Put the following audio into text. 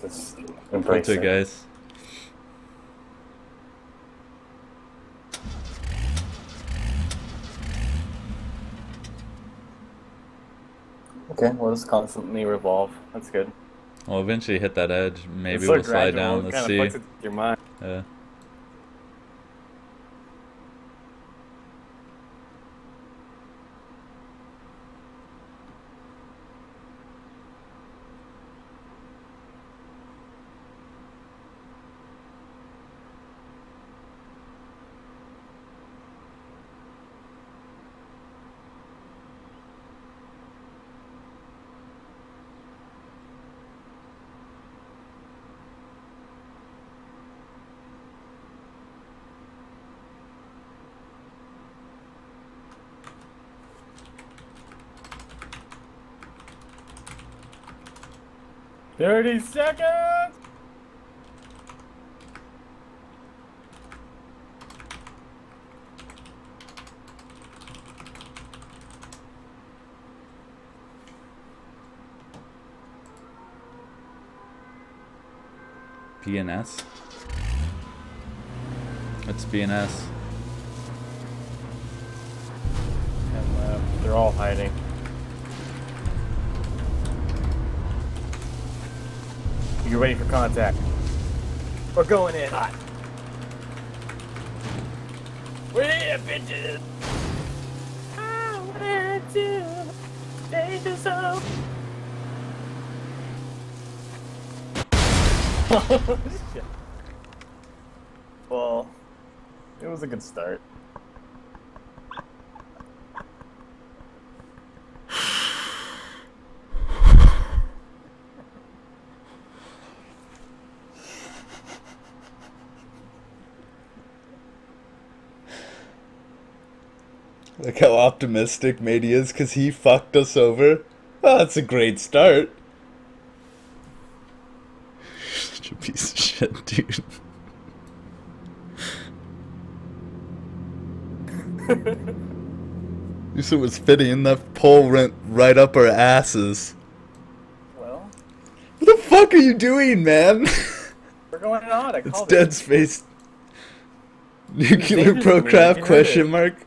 Just embrace it. guys. Okay, we'll just constantly revolve. That's good. We'll eventually hit that edge. Maybe so we'll slide down. Let's see. your mind. Yeah. Thirty seconds. BNS. It's BNS. And left. They're all hiding. You ready for contact? We're going in hot. We're here, bitches. I want to danger zone. Oh, shit. Well, it was a good start. Look how optimistic Maedi is because he fucked us over. Oh, that's a great start. Such a piece of shit, dude. you said it was fitting. That pole went right up our asses. Well, What the fuck are you doing, man? we're going in hot. I it's dead it. space. Nuclear dangerous to me, procraft question mark.